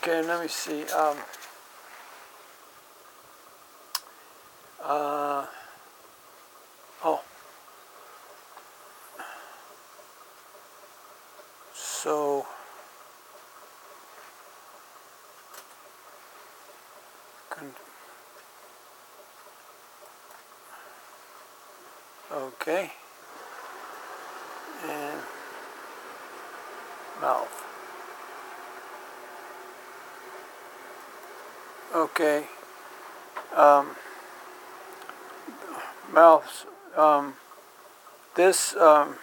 Okay, let me see. Um, uh, oh. So. Okay. And mouth. Okay. Um. Um, this um,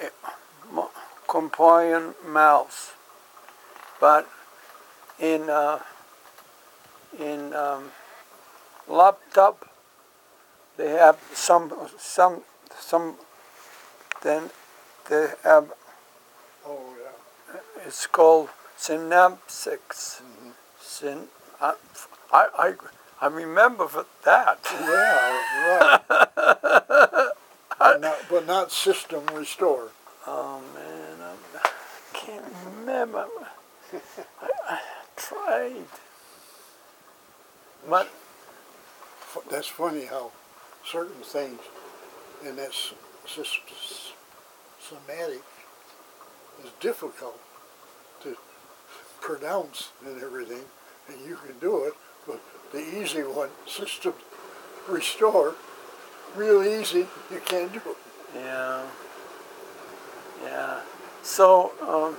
eh, compliant mouths, but in uh, in um, laptop they have some some some then they have. It's called synaptics. Mm-hmm. Syn, I, I, I, remember that. Yeah, right. but, not, but not system restore. Oh man, I'm, I can't remember. I, I tried, but F- That's funny how certain things in that s- s- s- somatic is difficult pronounce and everything, and you can do it, but the easy one, system restore, real easy, you can't do it. yeah, yeah. So um,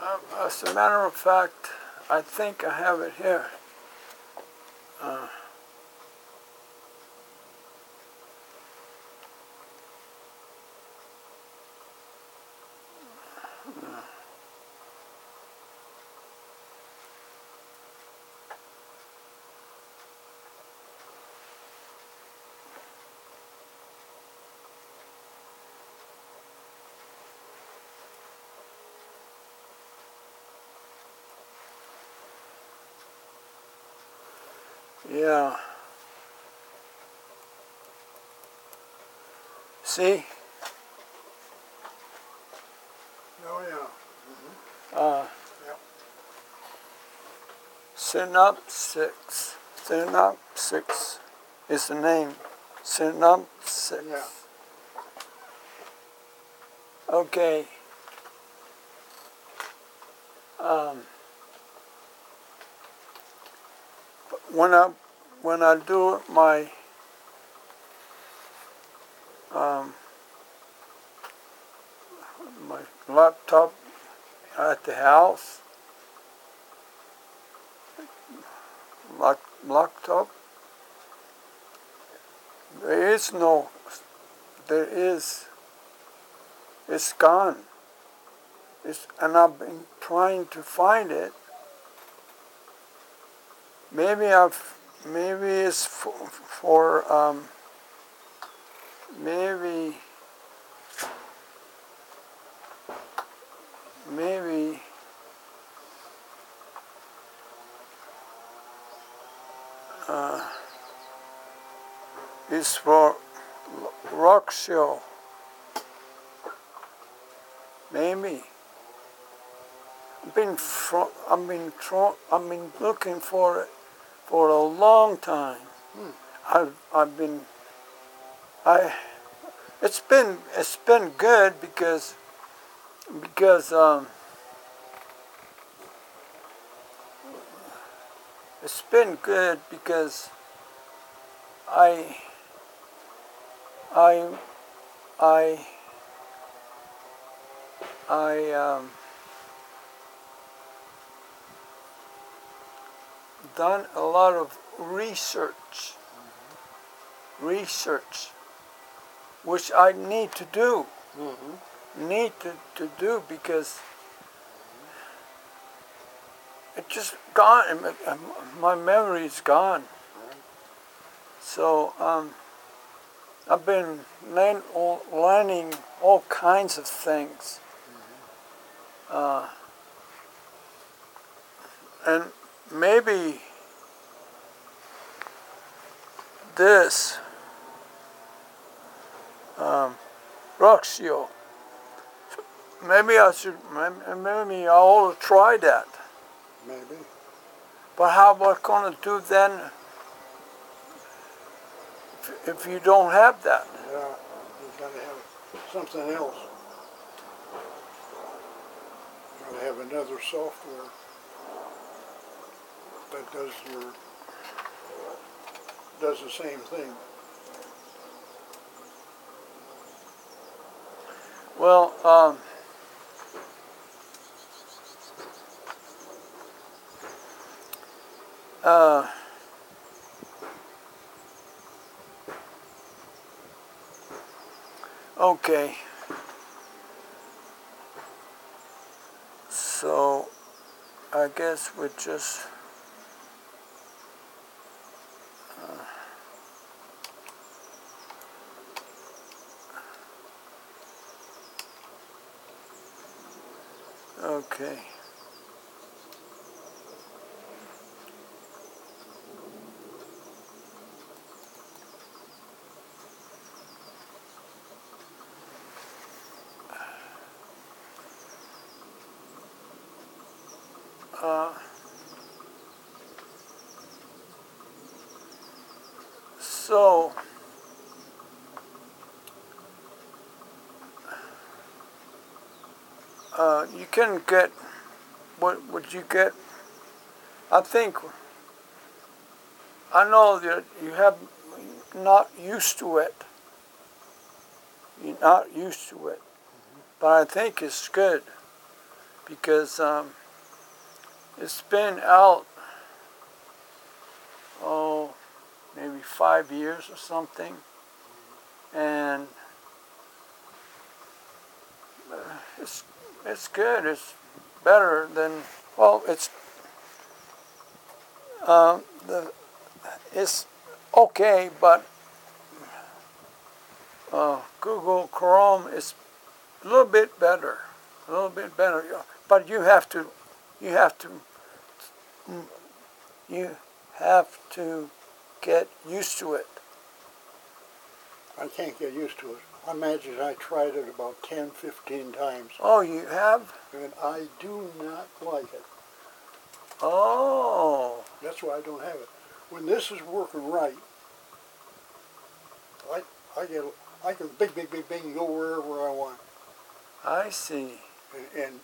uh, as a matter of fact, I think I have it here. Yeah. See, Oh, yeah. uh, Yep. synopsis. Synopsis is the name. Synopsis. Yeah. Okay. Um, when I when I do my um, my laptop at the house, lock, laptop, there is no, there is, it's gone. It's, and I've been trying to find it. Maybe I've, maybe it's for, for um, maybe, maybe, uh, it's for Roxio. Maybe. I've been fro- I've been tro- I've been looking for it for a long time. I've I've been I it's been it's been good because because um it's been good because I I I I um done a lot of research research which I need to do. Mm-hmm. need to, to do because it just gone my- memory is gone. So um, I've been learn, learning all kinds of things. Uh, and maybe this um, Roxio. Maybe I should, maybe, I ought to try that. Maybe. But how about gonna do then if, if you don't have that? Yeah, you gotta have something else. You've gotta have another software that does your, does the same thing. Well, um, uh, okay. So, I guess we just. Okay. Uh, so, can get what would you get? I think I know that you have not used to it. You're not used to it, but I think it's good because um, it's been out oh maybe five years or something, and uh, it's it's good. It's better than well. It's um, the it's okay, but uh, Google Chrome is a little bit better, a little bit better. But you have to, you have to, you have to get used to it. I can't get used to it. I imagine I tried it about 10, 15 times, Oh, you have? and I do not like it. Oh, That's why I don't have it. When this is working right, I I get I can big big big big and go wherever I want, I see. and, and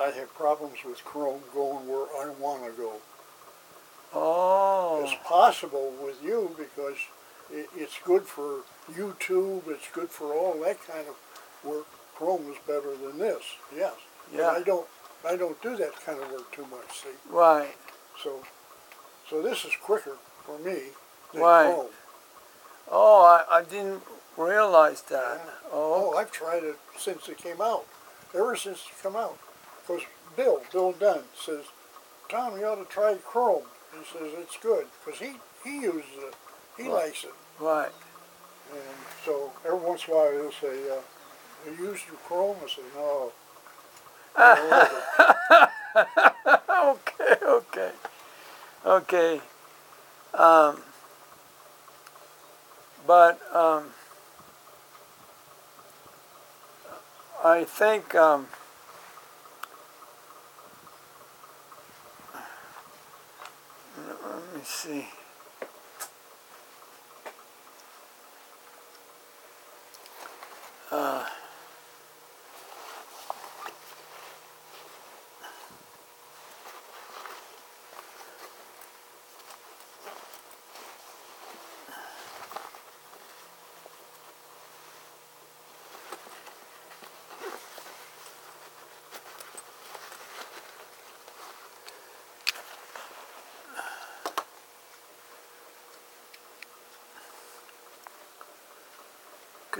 I have problems with Chrome going where I want to go. Oh, It's possible with you because it, it's good for YouTube. It's good for all that kind of work. Chrome is better than this. Yes. But yeah, I don't I don't do that kind of work too much. See. right. So, so this is quicker for me than Right. Chrome. Oh, I, I didn't realize that. Oh, Oh, I've tried it since it came out. Ever since it came out. Because Bill, Bill Dunn says, Tom, you ought to try Chrome. He says it's good because he, he uses it. He Right. likes it. right. And so every once in a while he'll say, uh, you used your Chrome? I say, no. I don't like it." okay, okay, okay. Um, but um, I think um, let me see.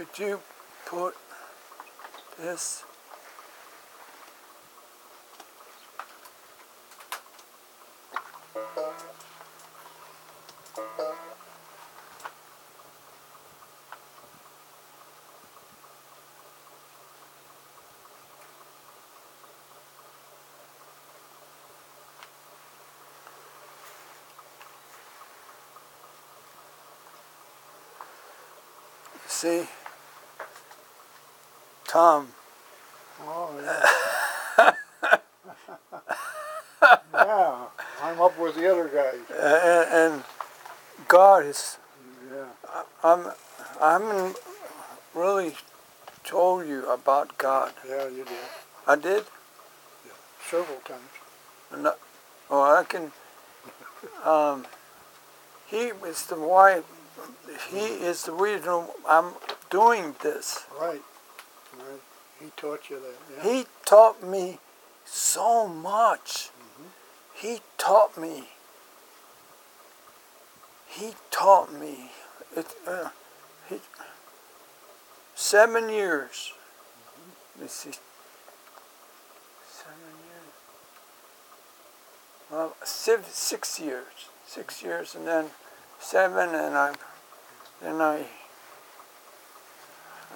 could you put this see? Tom. Oh, yeah. yeah, I'm up with the other guys. and, and Garth is. Yeah. I'm. I haven't really told you about Garth. Yeah, you did. I did. Yeah, Several times. No, oh, I can. Um, he is the why. He is the reason I'm doing this. Right. He taught you that. Yeah. He taught me so much. Mm-hmm. He taught me. He taught me. It, uh, he, seven years. Let me see. Seven years. Well, six, six years. Six mm-hmm. years, and then seven, and I, then I,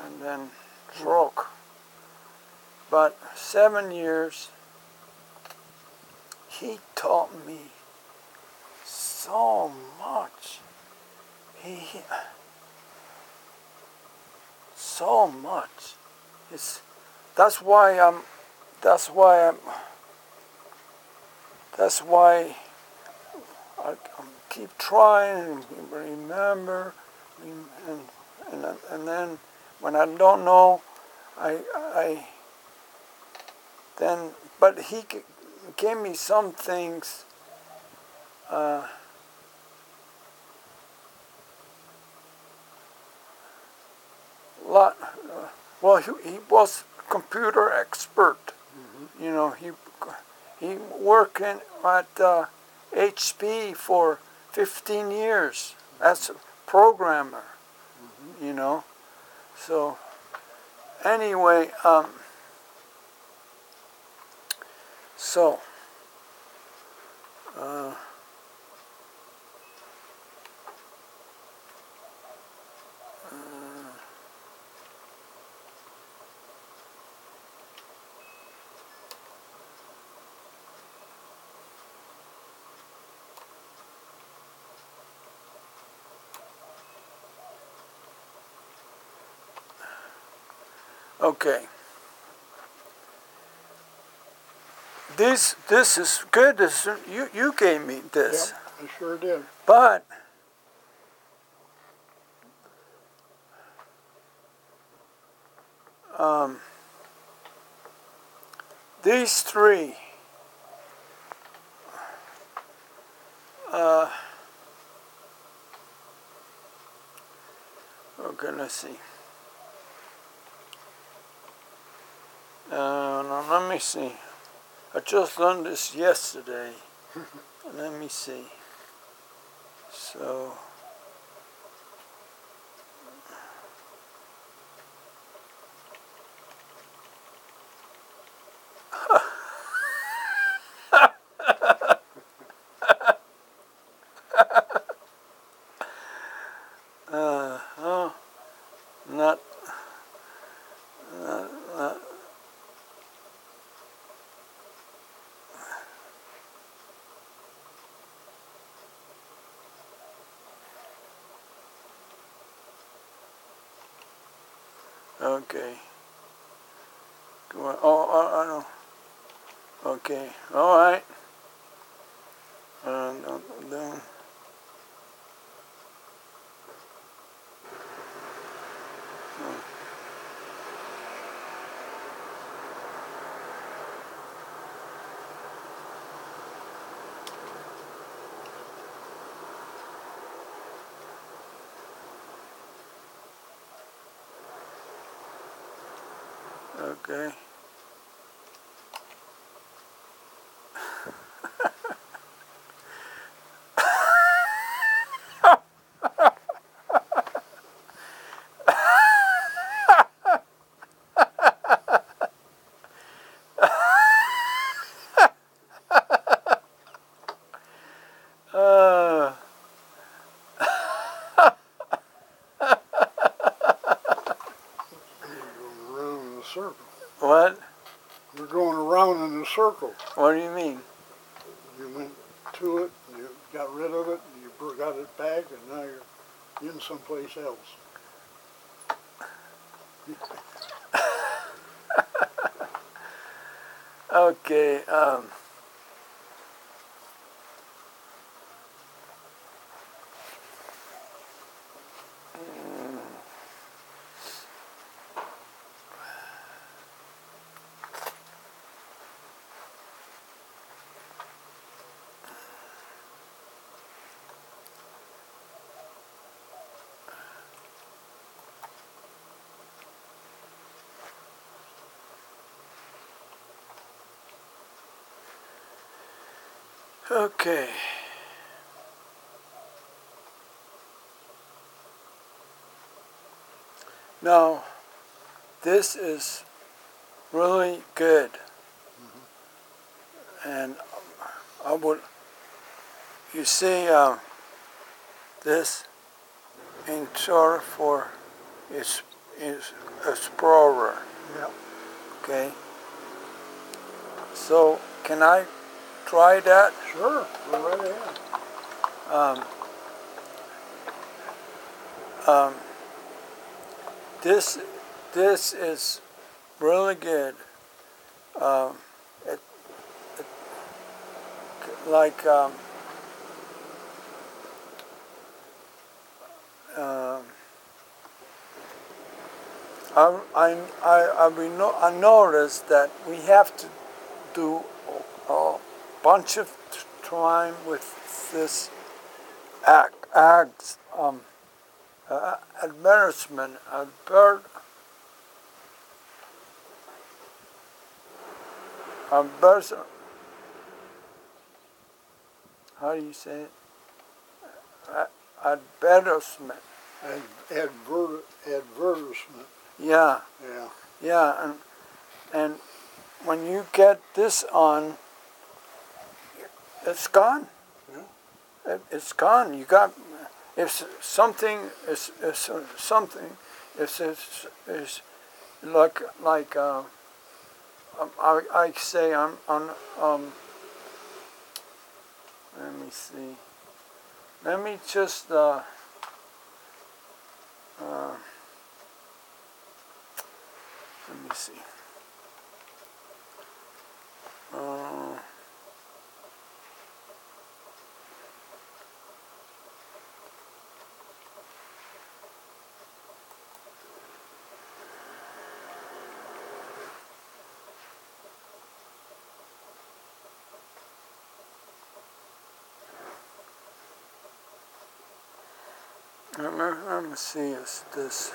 and then mm-hmm. stroke. But seven years, he taught me so much. He, so much. It's, that's why I'm, that's why I'm, that's why I, I keep trying and remember, and, and, and then when I don't know, I, I, then, but he gave me some things. Uh, lot, uh, well, he, he was computer expert. You know, he he worked in, at uh, HP for 15 years as a programmer. You know, so anyway, um, so. Uh, Okay. This this is good. This you you gave me this, Yep, I sure did. but um, these three. Uh, okay, let's see. Uh, now let me see. I just learned this yesterday. let me see. So. uh, oh, not, not, not Okay. Go on. Oh, oh, oh I know. Okay. All right. Uh, no, no. Okay. uh, Going around in a circle. what? We're going around in a circle. What do you mean? You went to it, you got rid of it, you got it back, and now you're in someplace else. okay. Um, Okay. Now, this is really good. And I would, you see, uh, this in store for is, is explorer, Yeah. okay? So, can I try that? Sure. Go right ahead. Um, um, this this is really good. Um, it, it, like um, um, I I I I, we no, I noticed that we have to do bunch of t- time with this act, act um, uh, advertisement, advert, advertisement. How do you say it? Advertisement. Ad, adver, advertisement. Yeah, Yeah. yeah, and and when you get this on, it's gone. Yeah. It, it's gone. You got if something is, is something if it's is like like uh, um, I I say I'm on um. Let me see. Let me just uh. Uh, let me see. Uh, let me, see is this.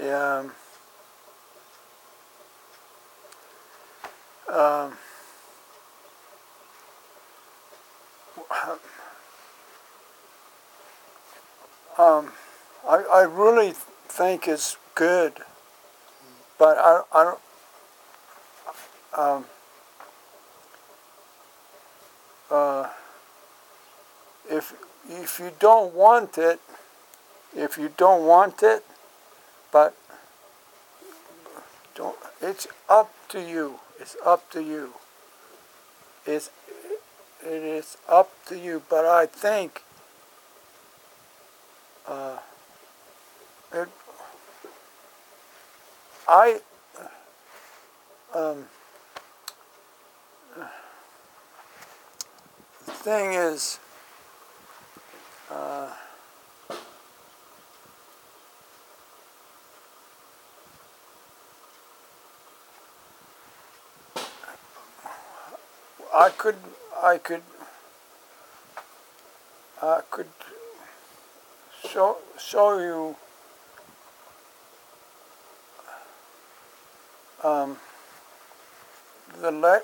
Yeah. Um, um, I, I really think it's good, but I, I don't. Um, uh, if if you don't want it, if you don't want it, but don't. It's up to you. It's up to you. It's it is up to you. But I think uh, it. I um, the thing is. Uh, I could, I could, I could show show you um, the le-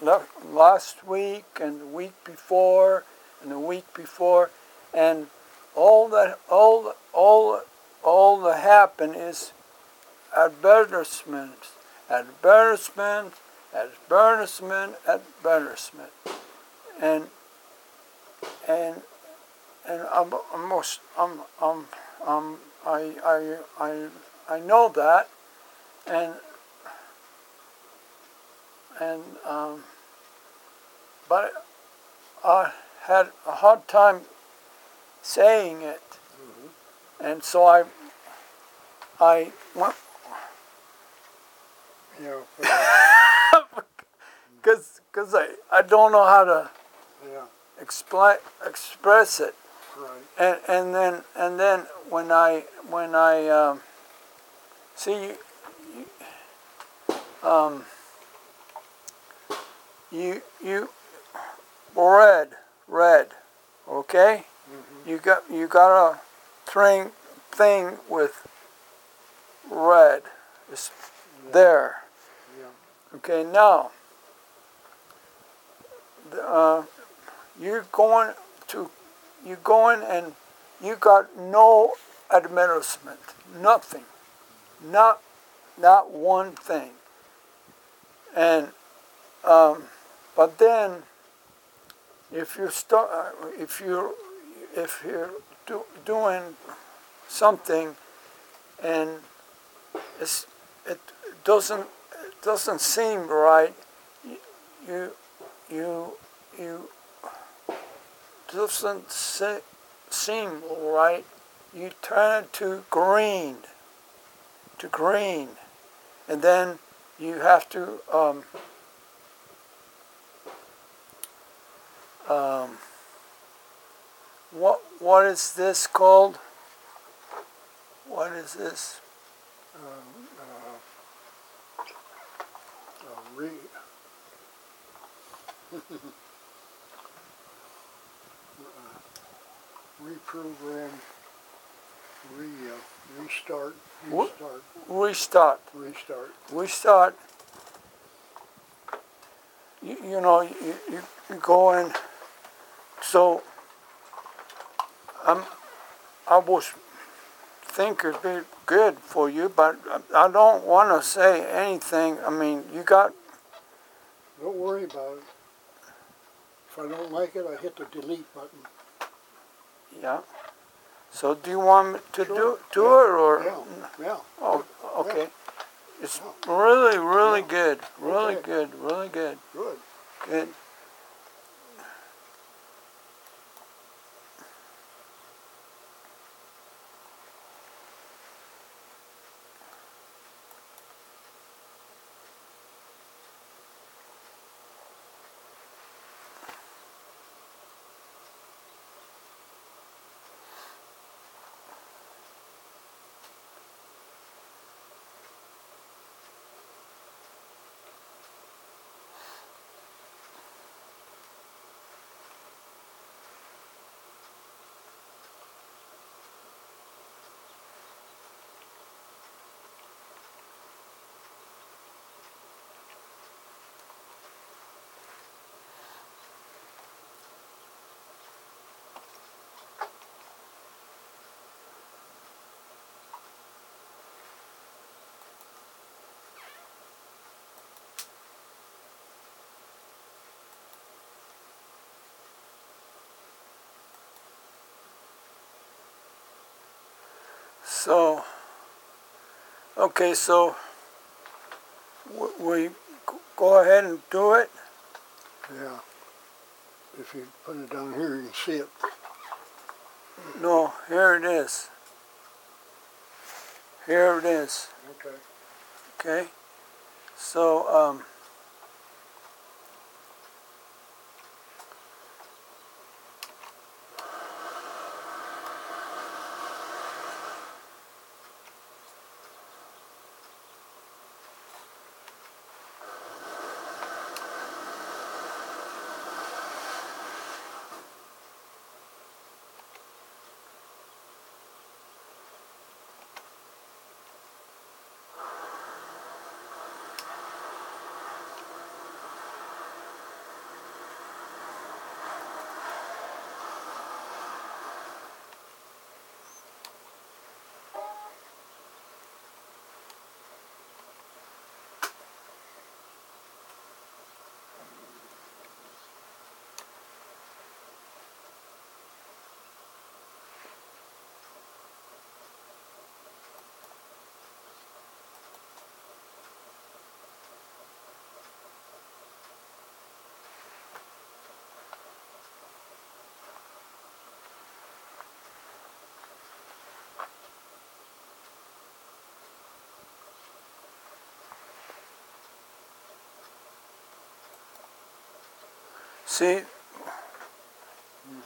le- last week and the week before and the week before, and all that all all all that happened is advertisements, advertisement, advertisement, advertisement, and and and I'm almost I'm I'm um I I I I know that, and and um, but I had a hard time saying it, and so I I went You know, because because I, I don't know how to yeah, explain express it right. and and then and then when I when I um, see you, you um you you red red okay? You got you got a thing thing with red. It's there. Yeah. okay now the, uh, you're going to you go in and you got no admonishment, nothing, not not one thing. And um, but then, if you start, if you if you're do, doing something, and it doesn't it doesn't seem right, you you, you doesn't se- seem right, you turn to green, to green, and then you have to um, um, what what is this called? What is this? Um, uh, uh, re, uh, reprogram, re, uh, restart, What? restart, Restart. restart. you, you know, you, you, you go in, so um, I was think it'd be good for you, but I don't want to say anything. I mean, you got, Don't worry about it. If I don't like it, I hit the delete button. Yeah. So do you want me to do, Sure. do it or? Yeah, yeah. Oh, okay. It's really, really good. Really Okay. good. Really good. Good. Good. So, okay, so we go ahead and do it. Yeah. If you put it down here, you can see it. No, here it is. Here it is. Okay. Okay. So, um, See,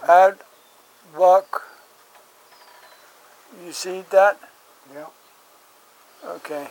add buck. You see that? Yeah. Okay.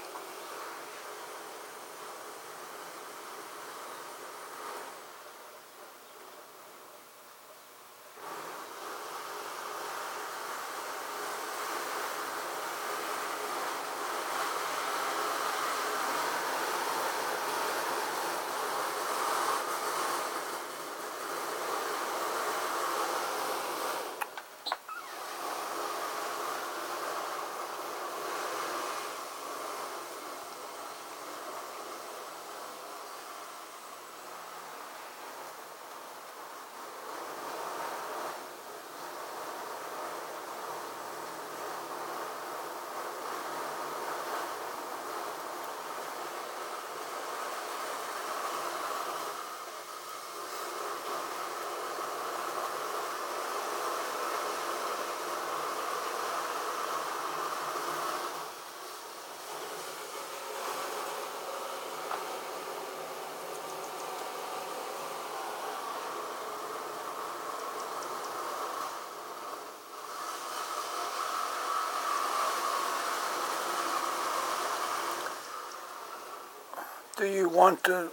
Do you want to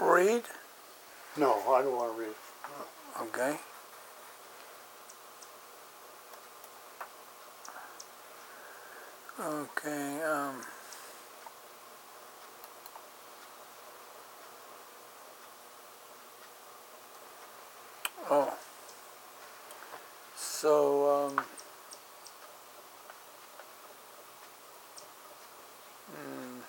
read? No, I don't want to read. Okay. Okay, um. Oh. So, um. hmm.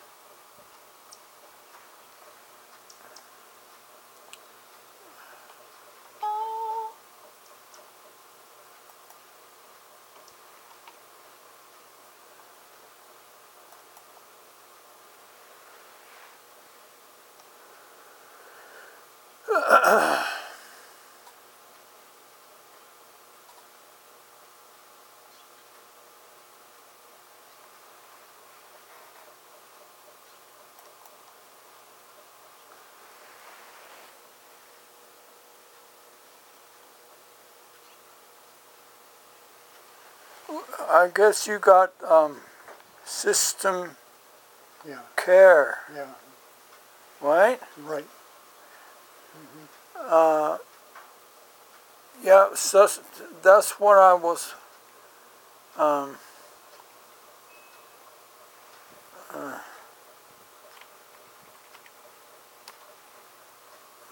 I guess you got um, system Yeah, care, yeah, right? right. Uh, yeah, so that's what I was. Um,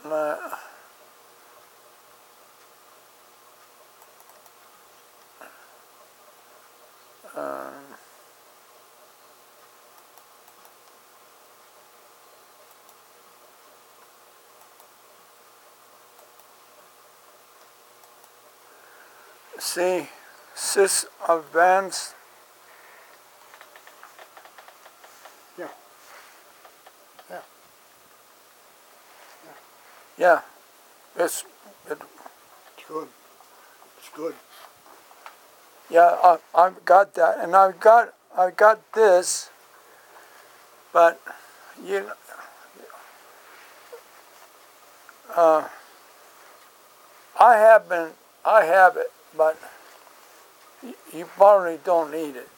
uh, um, see, sys advanced. Yeah. Yeah. Yeah, it's it, It's good. It's good. yeah. I I've got that, and I've got I got this, but you. know, Uh, I have been I have it, but you probably don't need it.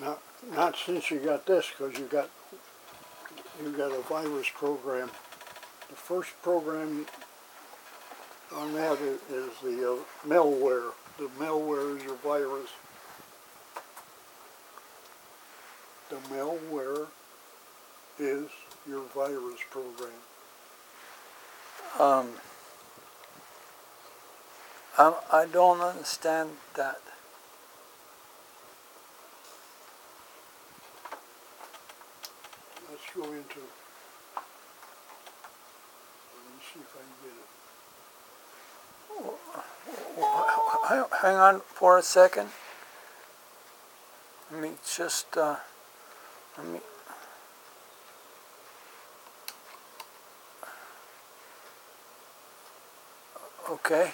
Not, not since you got this, because you got, you got a virus program. The first program on that is, the uh, malware. The malware is your virus. The malware is your virus program. Um, I I don't understand that. Let's go into, let me see if I can get it. Hang- Hang on for a second. Let me just, uh, let me. Okay.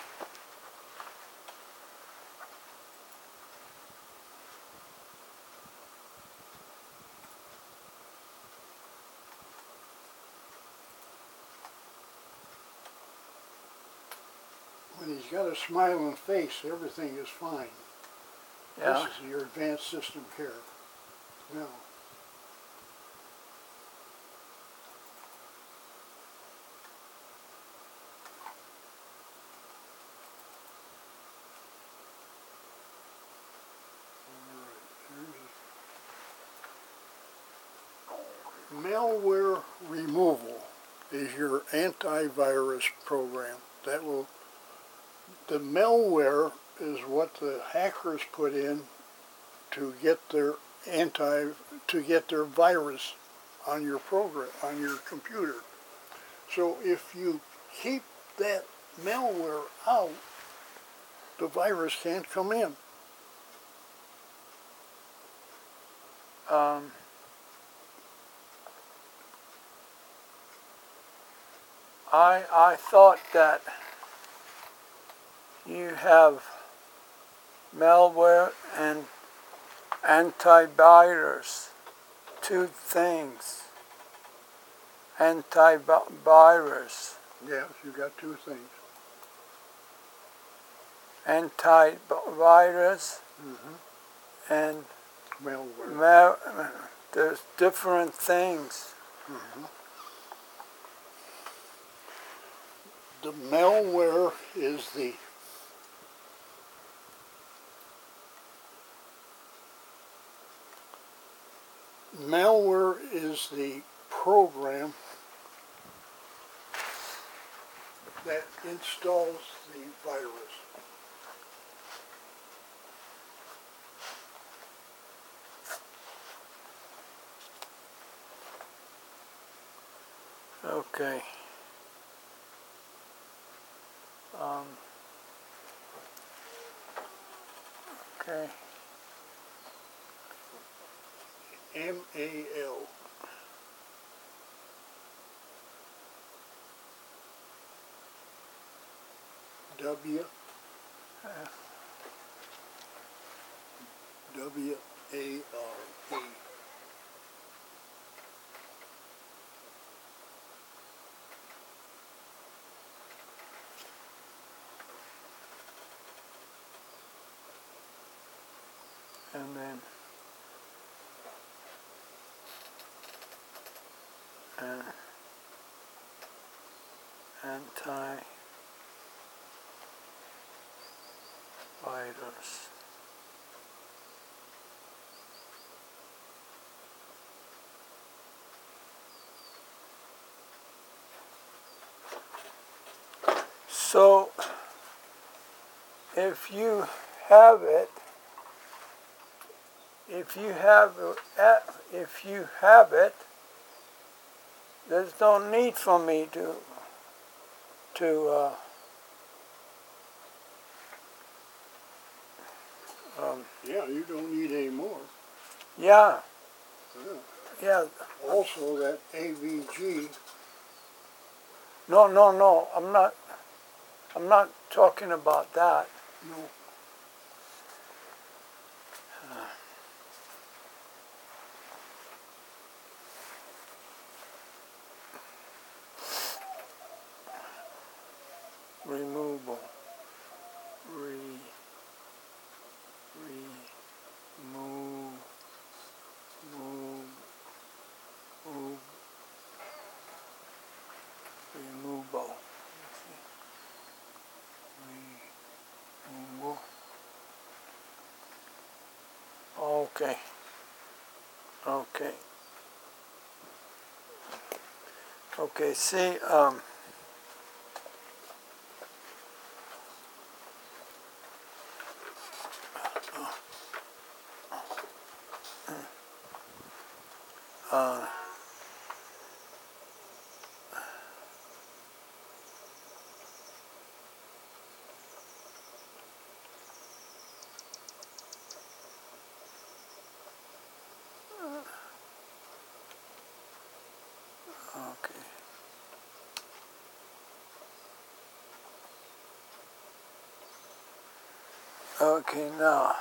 When he's got a smiling face, everything is fine. Yeah. This is your advanced system care. Now, Malware removal is your antivirus program. That will, the malware is what the hackers put in to get their anti, to get their virus on your program, on your computer. So if you keep that malware out, the virus can't come in. Um, I I thought that you have malware and antivirus, two things. Antivirus, Yes, you got two things. antivirus, Mm-hmm. and Malware. mal- there's different things. Mm -hmm. The malware is the malware is the program that installs the virus. Okay. Um, okay. M A L. W W A R E. And then anti virus. So if you have it if you have if you have it, there's no need for me to to uh, um, Yeah, you don't need any more. yeah. Yeah. yeah. Also, that AVG, no no no I'm not I'm not talking about that. No, removal re remove move move removal removal okay. Okay. Okay see um Okay, now.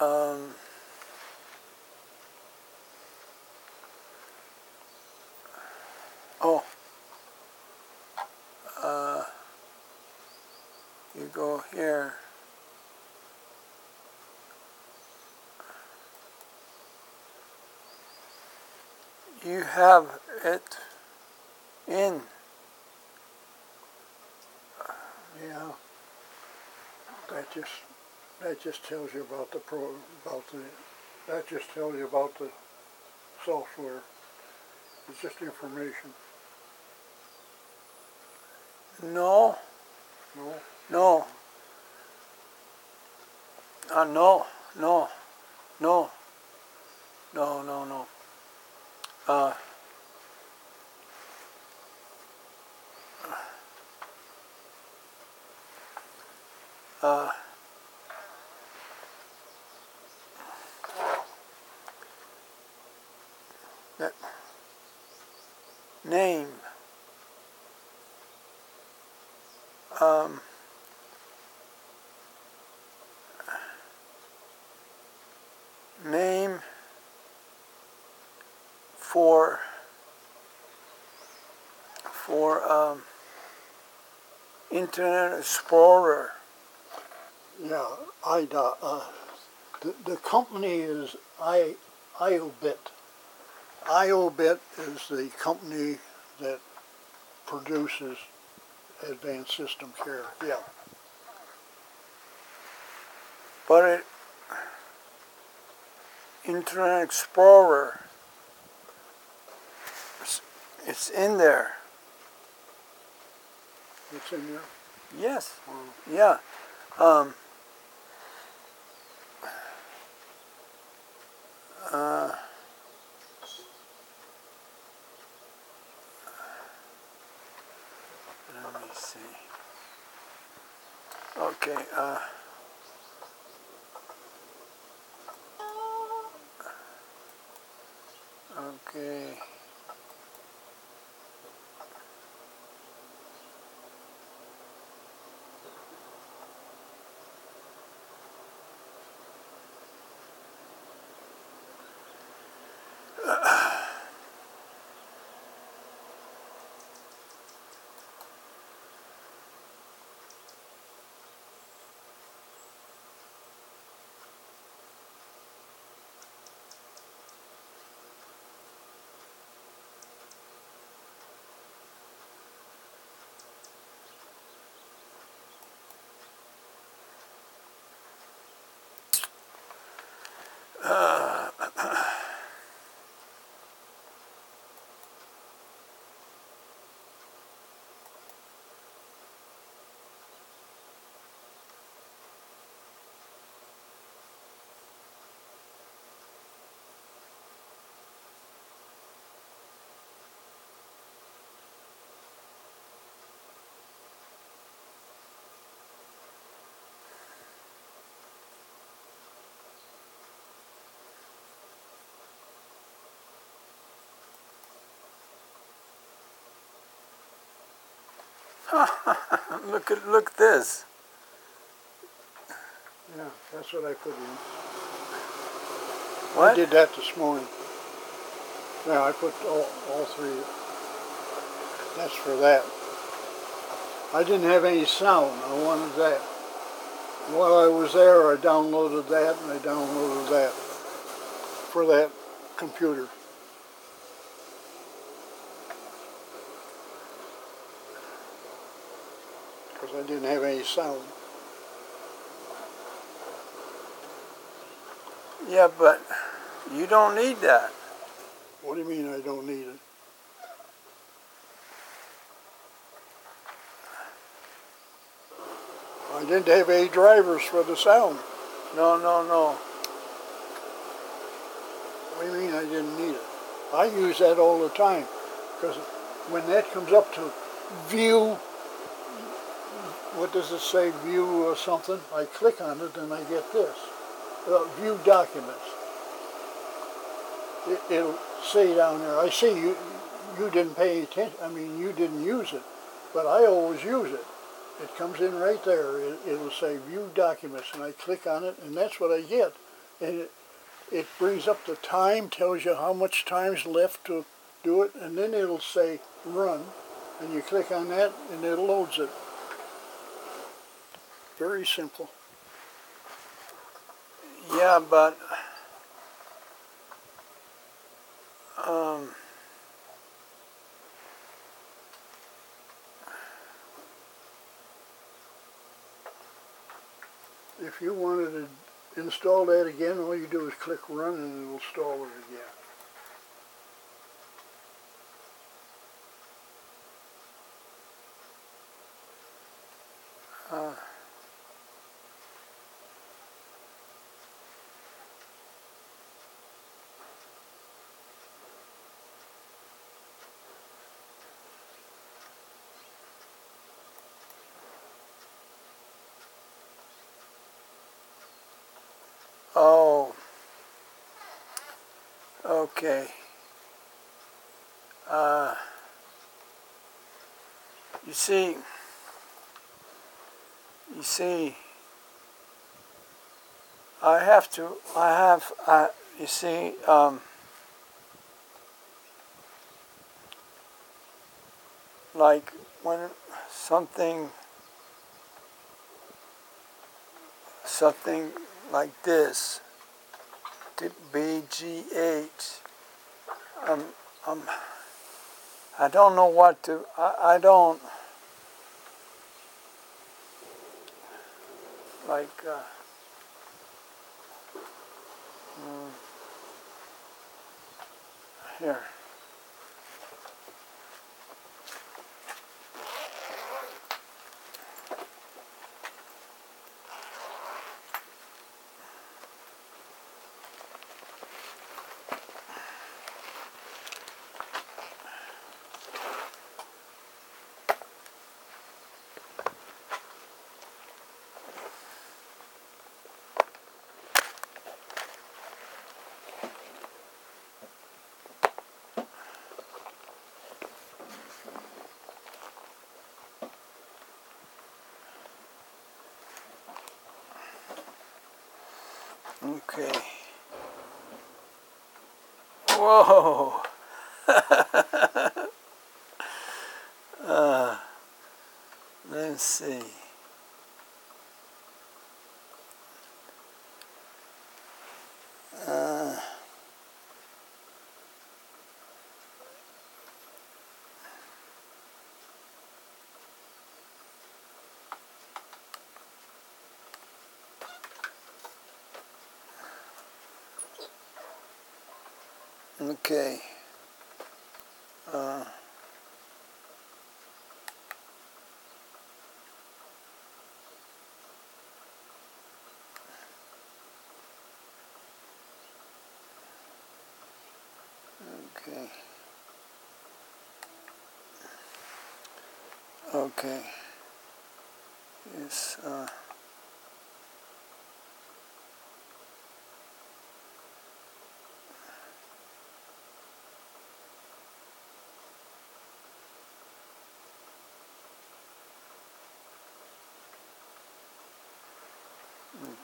Um, oh, uh, you go here. You have it in. Yeah. That just, that just tells you about the pro, about the, that just tells you about the software. It's just information. No, No? no. Uh, no, no, no, no, no, no. Uh, uh, that name. Um, name for for um, Internet Explorer. Yeah, I, uh, the, the company is I, IOBIT. IOBIT is the company that produces advanced system care. Yeah. But it Internet Explorer it's, it's in there. It's in there. Yes. Yeah. Um, uh, let me see. Okay. Uh, okay. look at look at this. Yeah, that's what I put in. I did that this morning. Yeah, I put all, all three. That's for that. I didn't have any sound. I wanted that. While I was there, I downloaded that and I downloaded that for that computer. Didn't have any sound. Yeah, but you don't need that. What do you mean I don't need it? I didn't have any drivers for the sound. No, no, no. What do you mean I didn't need it? I use that all the time because when that comes up to view, what does it say, view or something? I click on it and I get this, uh, view documents. It, it'll say down there, I see you, you didn't pay attention, I mean, you didn't use it, but I always use it. It comes in right there. It, it'll say view documents and I click on it and that's what I get. And it, it brings up the time, tells you how much time's left to do it, and then it'll say run, and you click on that and it loads it. Very simple. Yeah, but um, If you wanted to install that again, all you do is click run and it'll install it again. uh, oh, okay. Uh, you see, you see, I have to, I have, I, you see, um, like when something, something like this, BGH, um, um, I don't know what to, I, I don't, like, uh, mm, here. Okay. Whoa. uh, let's see. Uh, okay. Uh, okay. Okay. Yes. Uh,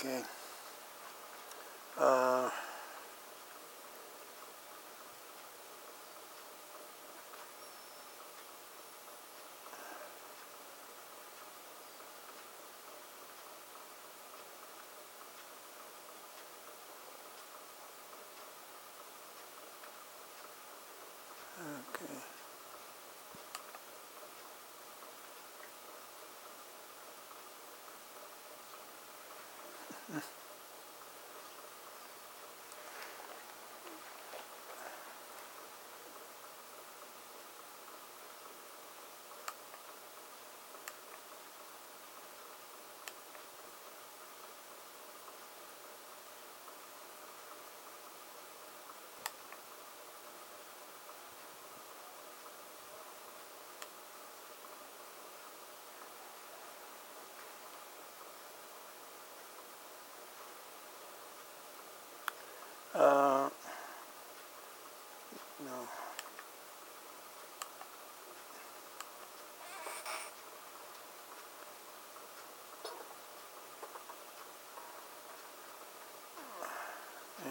okay. Yes.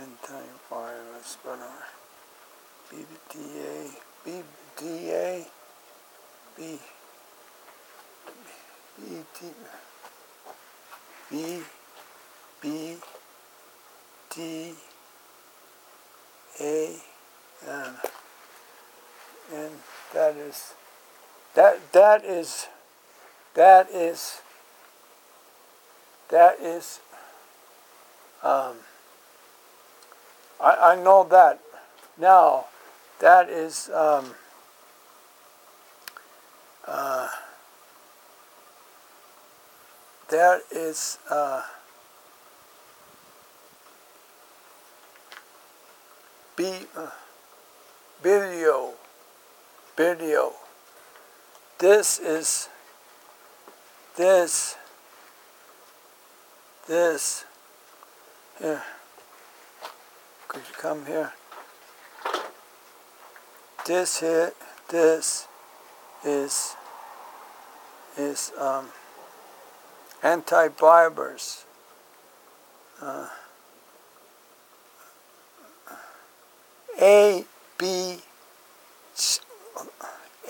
Antivirus, but uh, BBDA, BBDA, B, BT, B B D A N. And that is that that is that is that is um, I, I know that. Now that is um, uh, that is uh, be uh, video video. This is this this here could you come here this here this is is um, anti-fibers uh, A B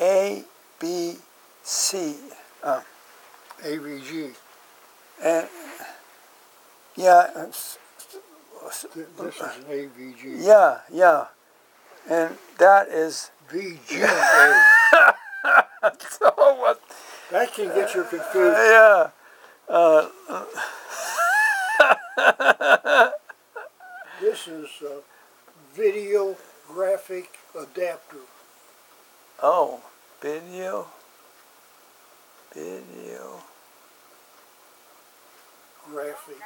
A B C uh, AVG. and yeah uh, s- s- Th- This is an AVG. yeah yeah and that is VGA. so what That can get you confused. yeah uh, This is a video graphic adapter. oh video video Graphic.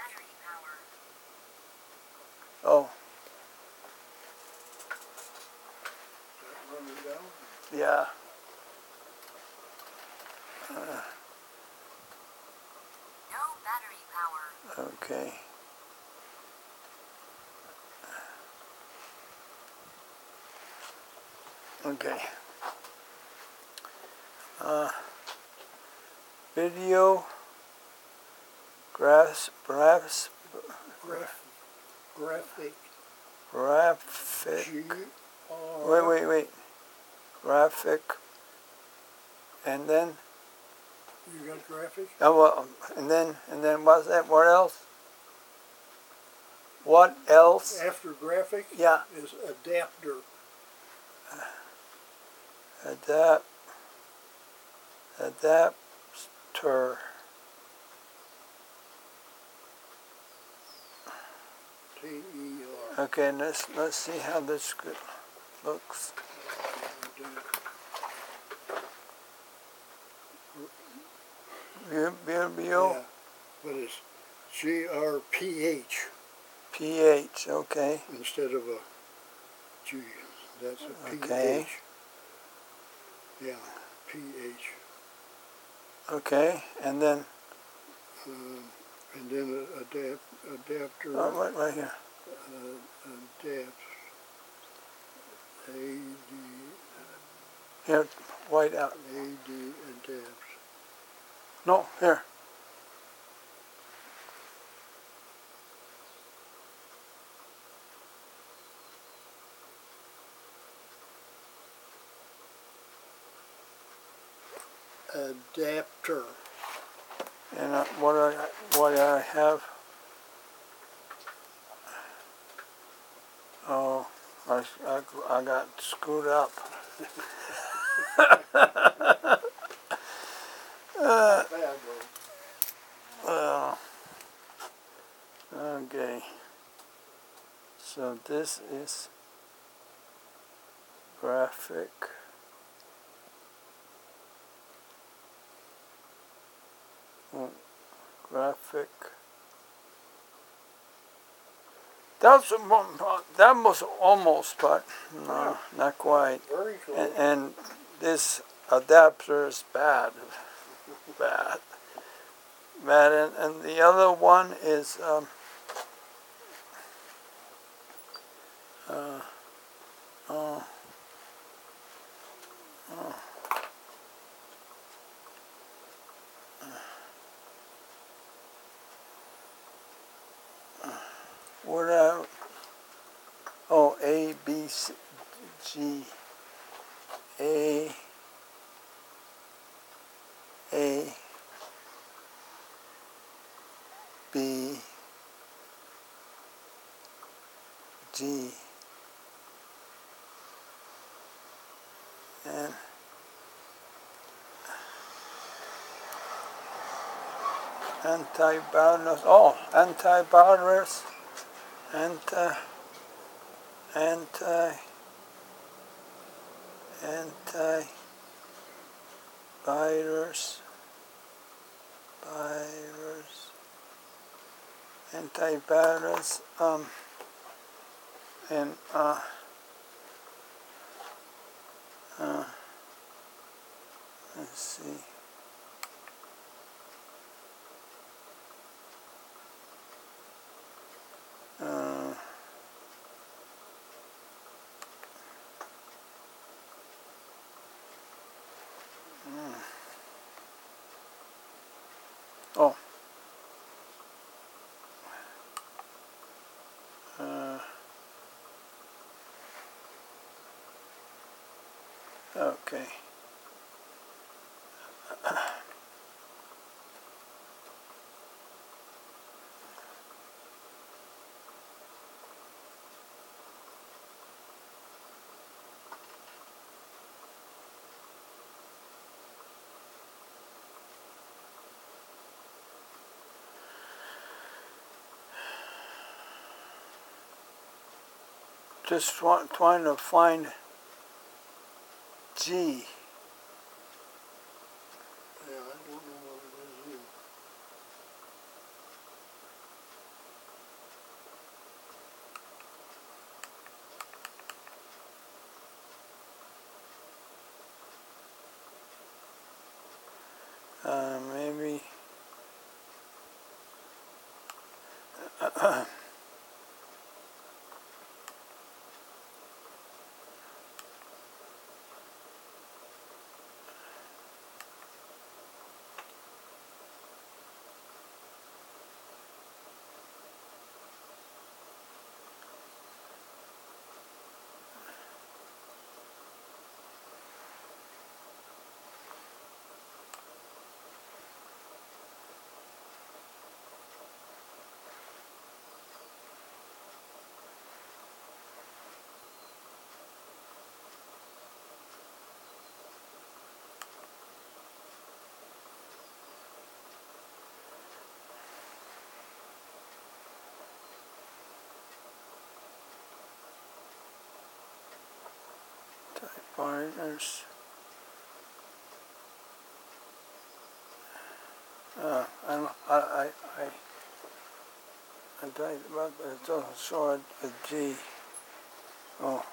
Oh Running down. yeah No battery power. okay okay uh, video graphs graphs Graph, graphic. graphic. Wait, wait, wait. Graphic. And then, You got graphic? oh, well, um, and then, and then what's that? What else? What else? After graphic Yeah, is adapter. adapt, adapter. T E R. Okay, let's let's see how this looks. Yeah, but it's G R P H pH. Okay, instead of a G. That's a P H. Okay. Yeah, P H. okay, and then Um, and then a adapt, adapter oh, right, right here. Uh, adapts. A D Here, white out. A D and adapts. No, here. Adapter. And uh, what I what I have. Oh, I, I, I got screwed up. uh, well, okay. So this is graphic. Mm, graphic. That's that was almost, but no, not quite. Cool. And, and this adapter is bad, bad, bad. And, and the other one is um, uh, oh, oh. What uh, oh A B C G A A B B G and antivirus oh antivirus anti anti anti virus virus antivirus um and uh uh let's see mm. Oh. Uh, okay. Just want, trying to find G. Uh, maybe. Typewriters. Uh, I, I, I, I, I tried, but it's also short a G. Oh.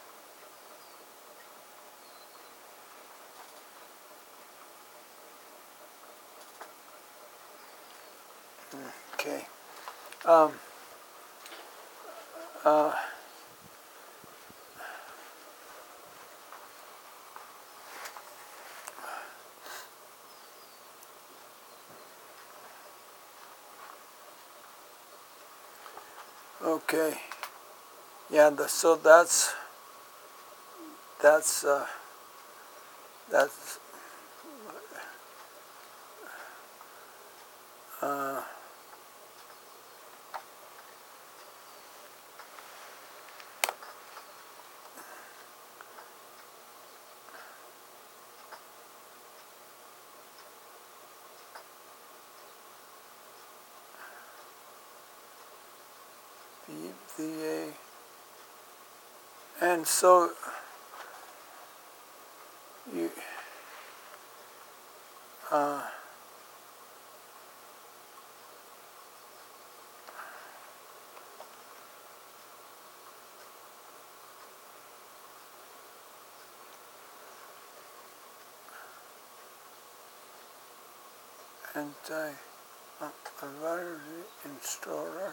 Okay. Um, uh, okay. Yeah, the, so that's, that's, uh, that's, uh, And so you uh, anti uh, virus installer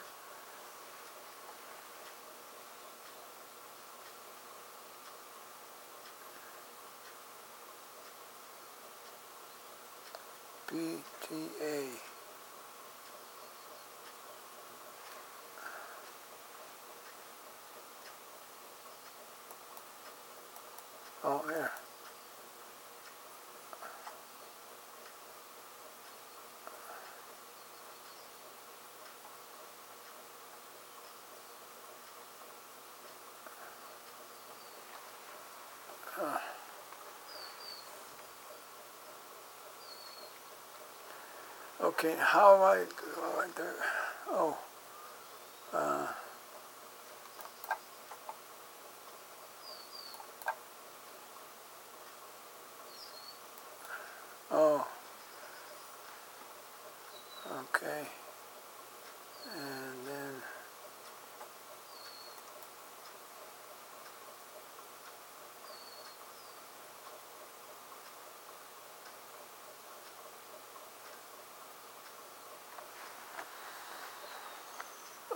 PTA. Oh, yeah. Okay, how do I? Oh.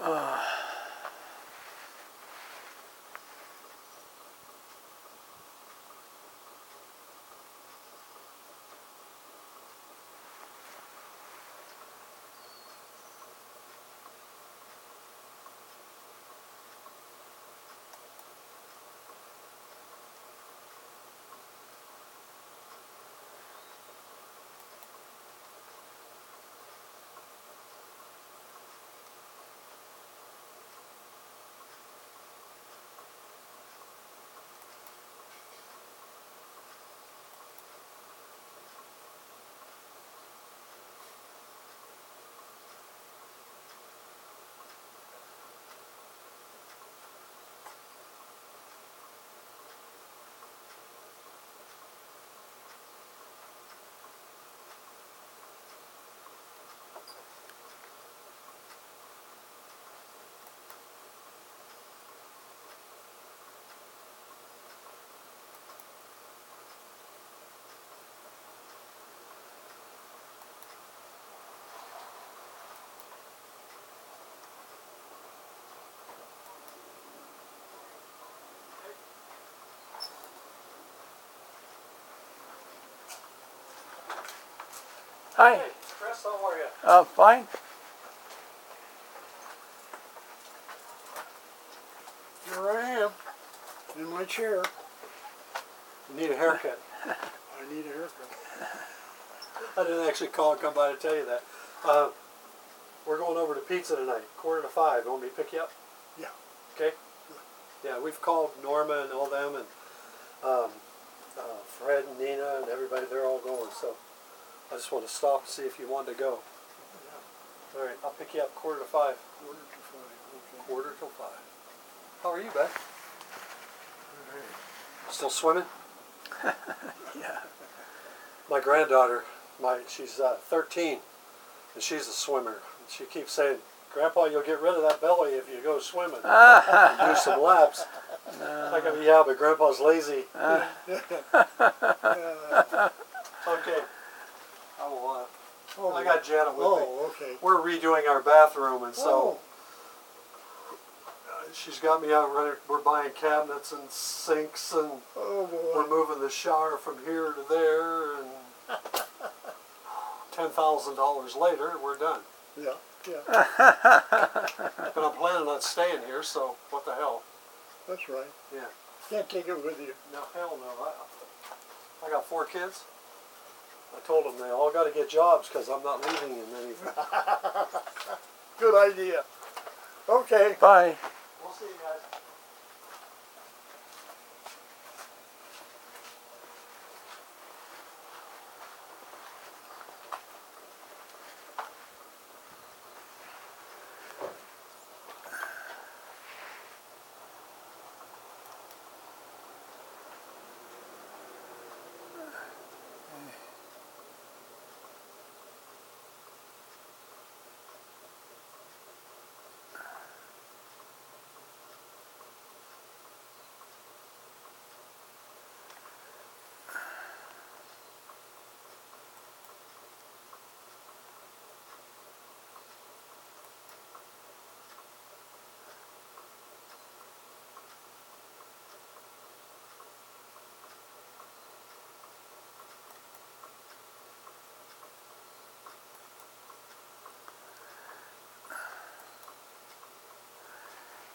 Uh, Hi. Hey, Chris, how are you? Uh, fine. Here I am, in my chair. You need a haircut. I need a haircut. I didn't actually call and come by to tell you that. Uh, we're going over to pizza tonight, quarter to five. You want me to pick you up? Yeah. Okay. Yeah, we've called Norma and all them, and um, uh, Fred and Nina and everybody. They're all going. So I just want to stop and see if you wanted to go. All right, I'll pick you up quarter to five. Quarter to five, okay. Quarter till five. How are you, Beth? Still swimming? Yeah. my granddaughter, my she's uh, 13, and she's a swimmer. She keeps saying, "Grandpa, you'll get rid of that belly if you go swimming and do some laps." I go, "Yeah, but Grandpa's lazy." Okay. I will. Uh, Oh, I got Janet with me. Oh, okay. We're redoing our bathroom, and so Oh, uh, she's got me out running. We're buying cabinets and sinks, and oh we're boy. moving the shower from here to there, and ten thousand dollars later, we're done. Yeah, yeah, But I'm planning on staying here, so what the hell? that's right. Yeah. Can't take it with you. No, hell no. I, I got four kids. I told them they all got to get jobs because I'm not leaving them anything. Good idea. Okay. Bye. We'll see you guys.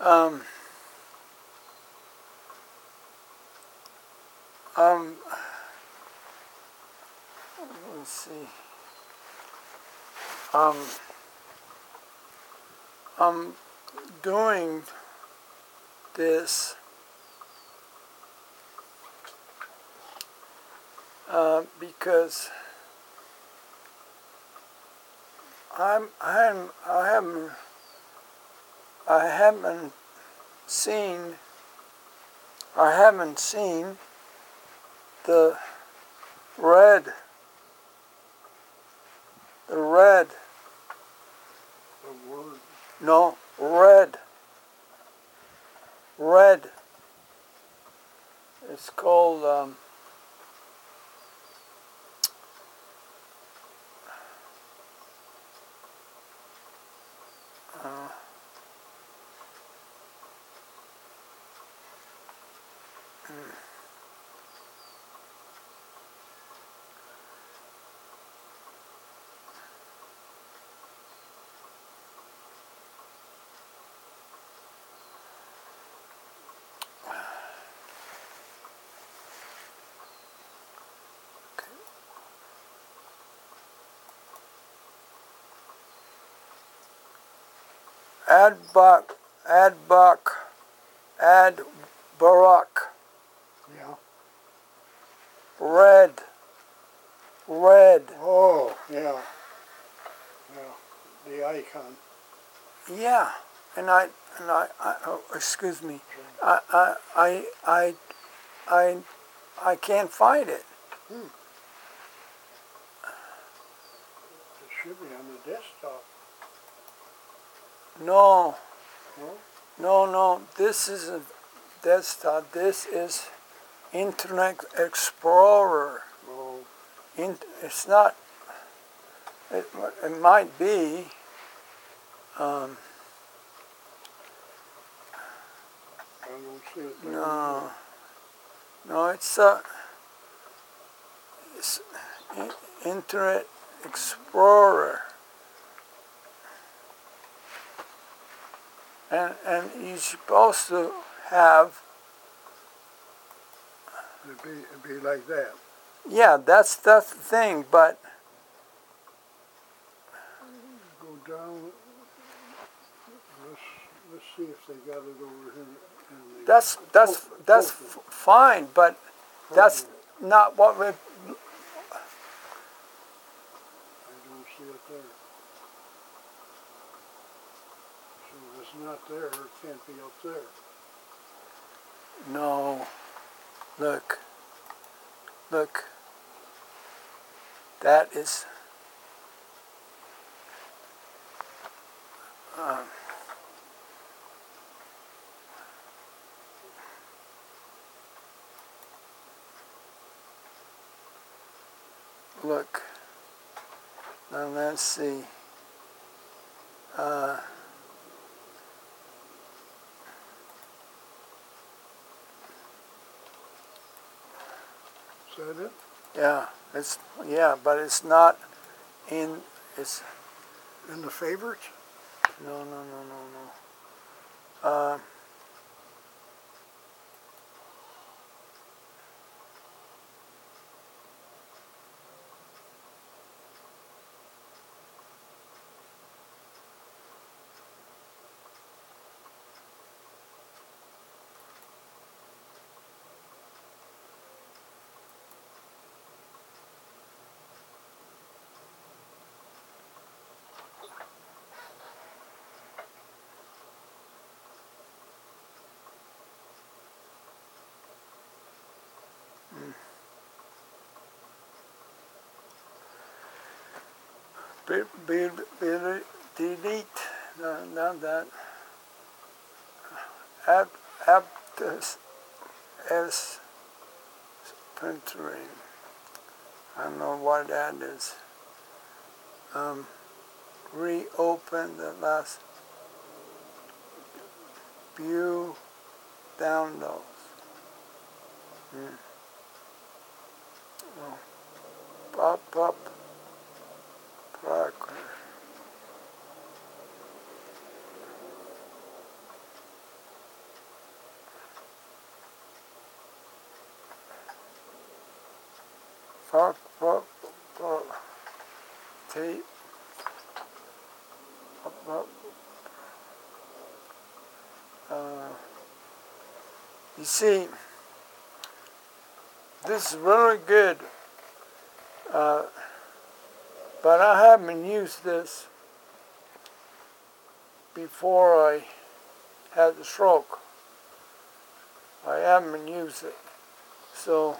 Um, um, let's see. Um, I'm doing this uh, because I'm I'm I haven't I haven't seen I haven't seen the red the red. The word, no red. Red. It's called um, Adbak, Adbak, Ad Barak, yeah. red, red. Oh, yeah. Yeah, the icon. Yeah, and I and I, I oh, excuse me, I I I I I, I can't find it. Hmm. It should be on the desktop. No, No? no. This isn't desktop. This is Internet Explorer. In, it's not. It, it might be. Um, no, no. It's uh, it's Internet Explorer. And and you're supposed to have. It'd be, it'd be like that. Yeah, that's that's the thing. But Go down. Let's, let's see if they got it over here. that's that's that's fine. But that's not what we. I don't see it there. So if it's not there, it can't be up there. No. Look. Look. That is. Um, look. Now let's see. Uh, Yeah, it's yeah, but it's not in. It's In the favorites? No, no, no, no, no. Uh, be, be, delete. No, not that. App, Aptus S Printing. I don't know what that is. Um, reopen the last view downloads. Hmm. Oh. Pop up progress. Pop up pop, tape. Up. Uh, you see, this is really good. Uh, but I haven't used this before I had the stroke. I haven't used it. So,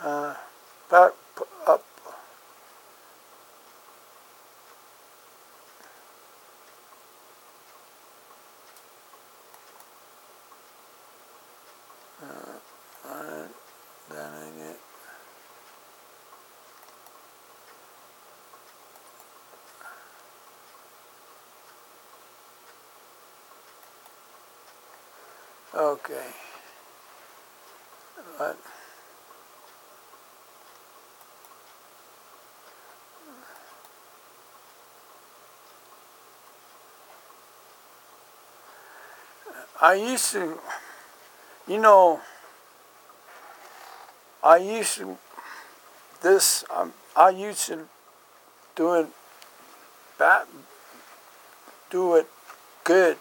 uh, Okay. But I used to, you know, I used to, this, um, I used to do it, bat, do it good,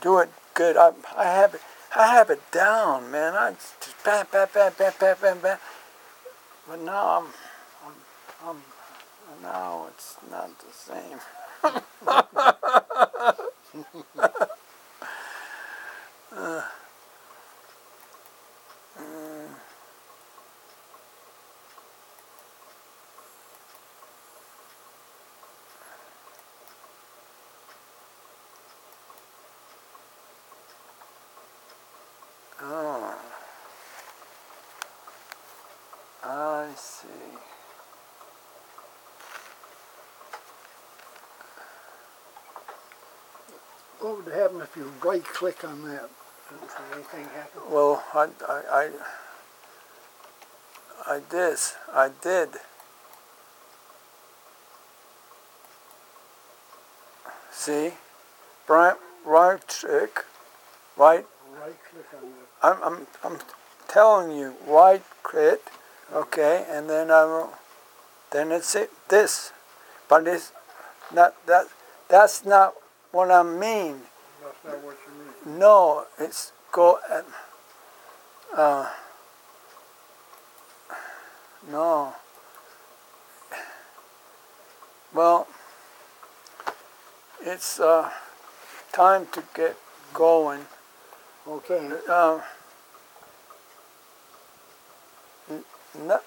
do it good. I, I have it, I have it down, man. I just bam, bam, bam, bam, bam, bam, bam. But now I'm, I'm, I'm, now it's not the same. Uh, mm. Oh. I see. What would happen if you right click on that? Anything happen? Well, I, I, I, I did. I did. See, right, right click, right. Right click on that. I'm, I'm, I'm telling you, right click, okay, and then I will, then it's it, this, but it's not that. That's not what I mean. That's not what you mean. No, it's go and uh, no. Well, it's uh, time to get going. Okay. Uh, no,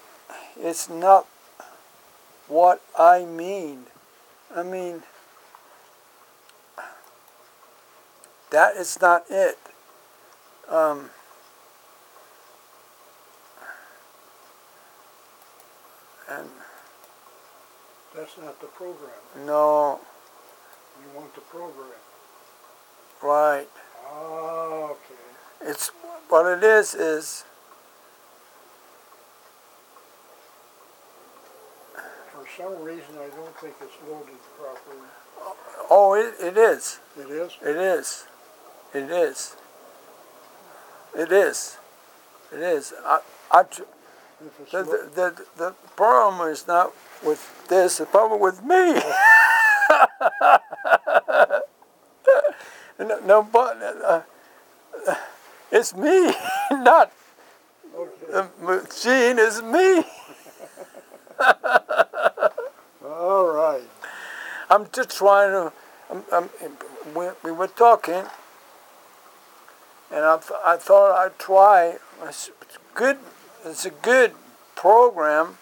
it's not what I mean. I mean, that is not it. Um, and That's not the program. no, You want the program. right. Ah, okay. It's what it is is For some reason, I don't think it's loaded properly. oh it, it is. It is? It is. It is. It is. It is. I, I, the, the, the, problem is not with this, the problem with me. no, no, but uh, uh, it's me, not okay. the machine, it's me. All right. I'm just trying to. I'm, I'm, we, we were talking, and I, th- I thought I'd try. It's good. It's a good program,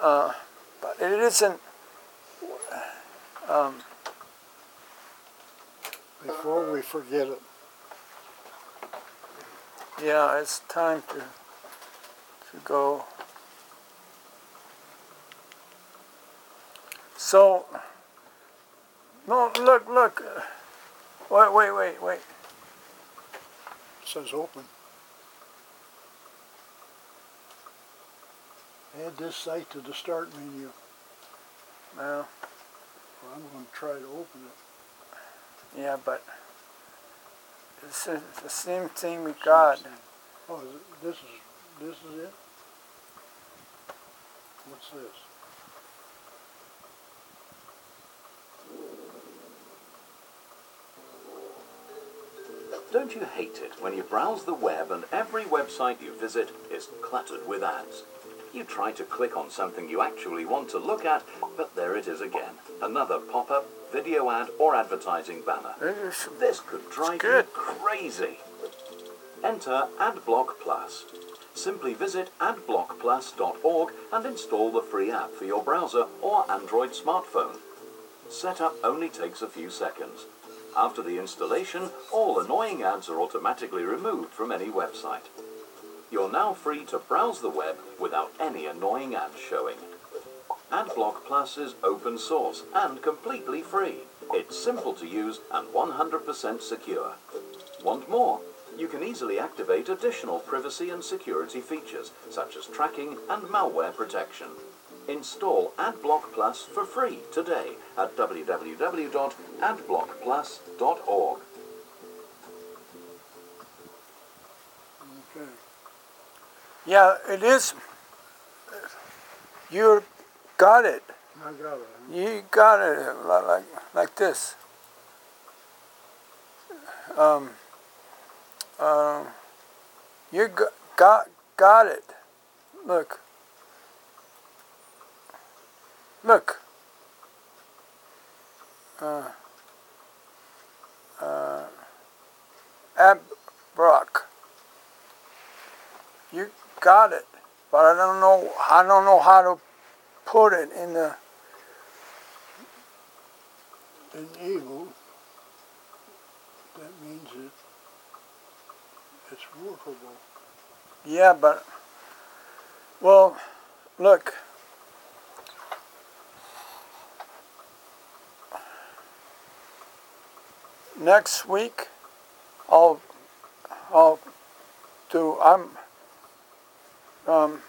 uh, but it isn't. Um, Before we forget it, yeah, it's time to to go. So, no, look, look. uh, Wait, wait, wait, wait. Says open. Add this site to the start menu. Now, Well, I'm going to try to open it. yeah, but it's the- the same thing we got. Oh, is it, this is this is it. What's this? Don't you hate it when you browse the web and every website you visit is cluttered with ads? You try to click on something you actually want to look at, but there it is again. Another pop-up, video ad, or advertising banner. This could drive you crazy. Enter AdBlock Plus. Simply visit adblockplus.org and install the free app for your browser or Android smartphone. Setup only takes a few seconds. After the installation, all annoying ads are automatically removed from any website. You're now free to browse the web without any annoying ads showing. AdBlock Plus is open source and completely free. It's simple to use and 100% secure. Want more? You can easily activate additional privacy and security features, such as tracking and malware protection. Install AdBlock Plus for free today at www.adblockplus.org. Okay. Yeah, it is. You got it. I got it. You got it like like this. Um. Um. You got got got it. Look. Look. Uh. Uh. Abrock. You got it, but I don't know. I don't know how to put it in the. Enable, that means it, it's workable. Yeah, but well, look. Next week, I'll I'll do. I'm um.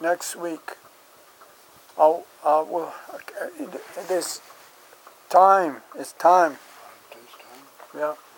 Next week, I'll I will. It, is time. It's time. It takes time. Yeah.